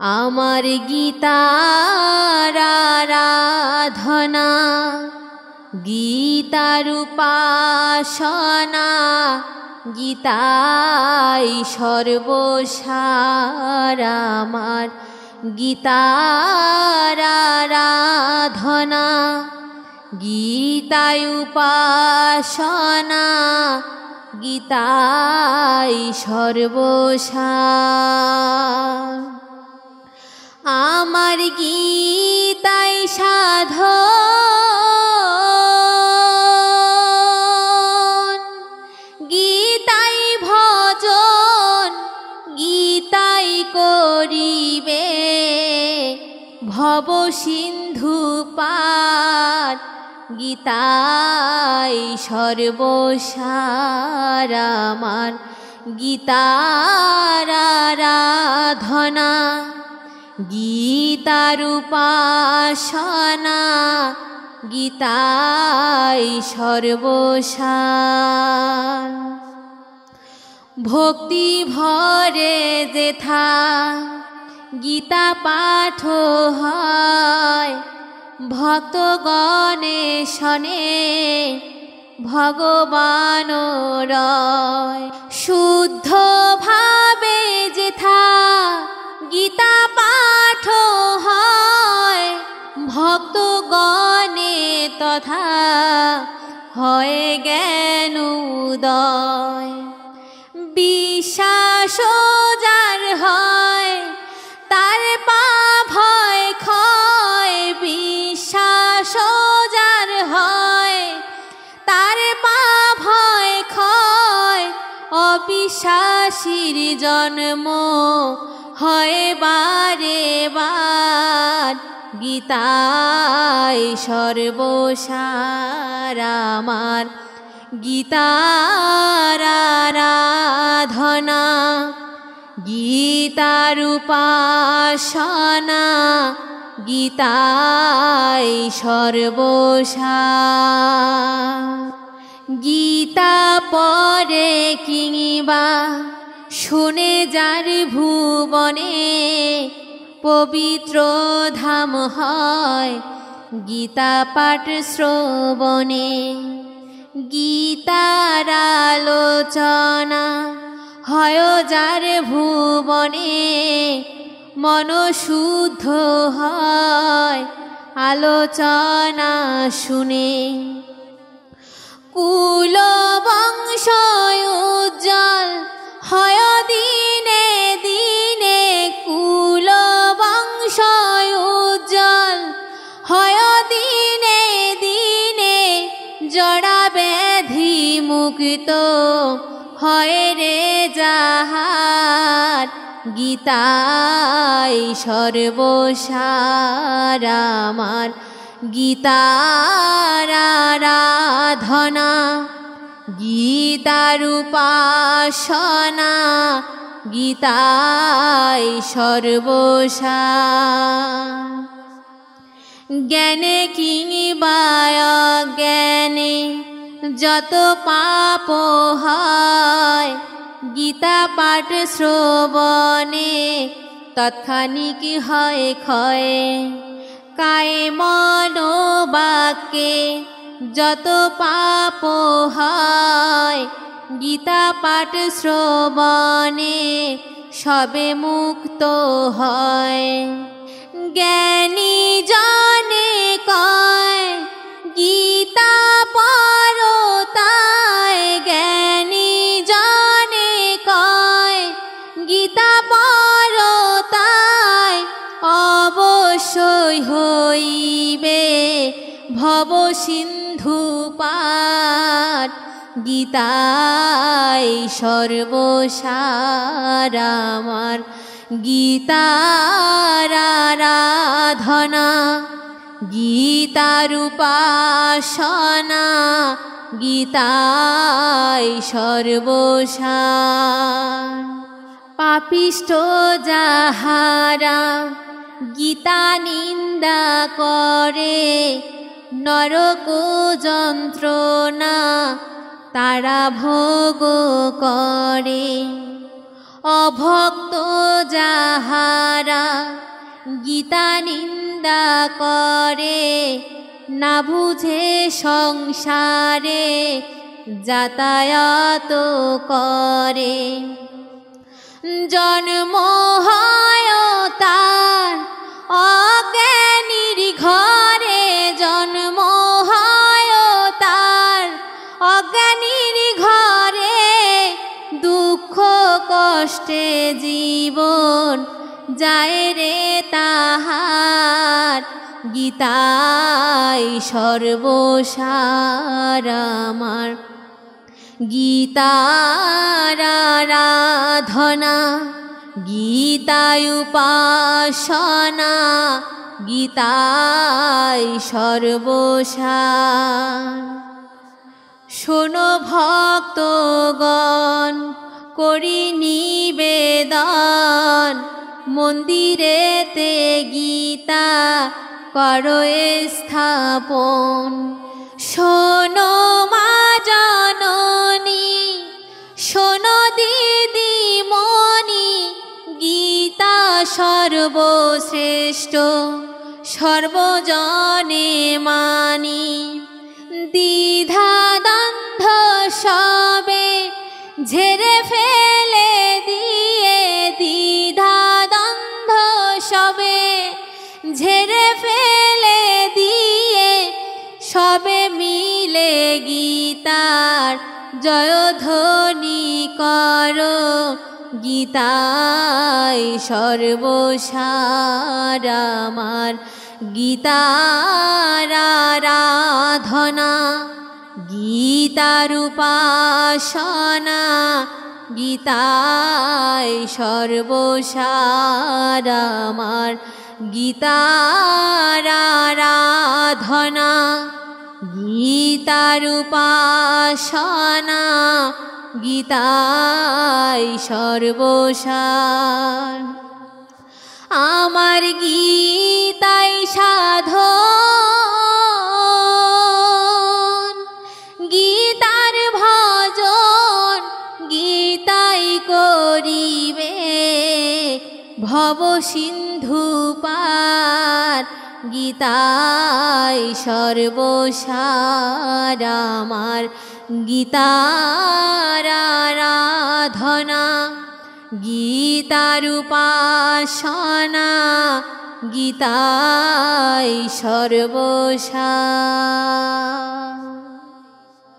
আমার গীতারাধনা গীতার উপাসনা গীতাই সর্বসার আমার। গীতারাধনা গীতায় উপাসনা গীতাই সর্বসার। আমার গীতাই সাধ গীতাই ভজন গীতাই করিবে। ভব সিন্ধু পার গীতাই সর্বসার আমার গীতারাধনা গীতার উপাসনা, গীতাই সর্বসার। ভক্তি ভরে যেথা গীতা পাঠ হয়, ভক্তগণে শনে ভগবান রয়। শুদ্ধ ভাবে যেথা তথা হয় জ্ঞান উদয়। বিশ্বাস যার হয়, তার পা ভয় ক্ষয়। বিশ্বাস যার হয়, তার পা ভয় ক্ষয়। অবিশ্বাসীর জন্ম হয় বারে বার। গীতায় সর্বসার আমার গীতারাধনা গীতার উপাসনা গীতাই সর্বসার গীতা পরে কিংবা শুনে যার ভুবনে পবিত্র ধাম হয় গীতা পাঠ শ্রবণে। গীতার আলোচনা হয় যার ভুবনে। মন শুদ্ধ হয় আলোচনা শুনে। কুল বংশ উজ্জ্বল হয় মুক্ত হয় রে যাহার, গীতাই সর্বসার আমার। গীতারাধনা গীতার উপাসনা, গীতাই সর্বসার। জ্ঞানে কিংবা জ্ঞানে যত পাপ হয়, গীতা পাঠ শ্রবণে তৎক্ষণিক হয় ক্ষয়। কায়ে মনোবাক্যে যত পাপ হয়, গীতা পাঠ শ্রবণে সবে মুক্ত হয়। জ্ঞানী জনে কয়, গীতা পরতায় ভব সিন্ধু পাঠ গীতাই সর্বসার আমার। গীতারাধনা গীতার উপাসনা গীতাই সর্বসার। পাপিষ্ট যাহারা গীতা নিন্দা করে নরক যন্ত্রণা তারা ভোগ করে। অভক্ত যাহারা গীতা নিন্দা করে, না বুঝে সংসারে যাতায়াত করে। জন্ম হয় কষ্টে জীবন যায় রে তাহার। গীতাই সর্বসার আমার। গীতারাধনা গীতায় উপাসনা, গীতায় সর্বসার। শোনো ভক্তগণ করি নিবেদন। মন্দিরেতে গীতা করো স্থাপন। শোনো মা জননী, শোনো দিদি মনি গীতা সর্বশ্রেষ্ঠ, সর্বজনে মানি। দ্বিধা দ্বন্দ্ব সবে ঝেড়ে ফেলে জয়ধ্বনি কর গীতায় সর্বসার আমার। গীতারাধনা গীতার উপাসনা গীতায় সর্বসার আমার। গীতারাধনা গীতার উপাসনা গীতায় সর্বসার। আমার গীতাই সাধন গীতার ভজন গীতাই করিবে ভব সিন্ধু পার। গীতাই সর্বসার আমার গীতারাধনা গীতার উপাসনা গীতাই সর্বসা